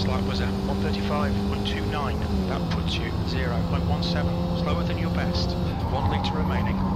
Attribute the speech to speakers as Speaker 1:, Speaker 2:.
Speaker 1: Slack was at 135.29. That puts you 0.17. Slower than your best. One litre remaining.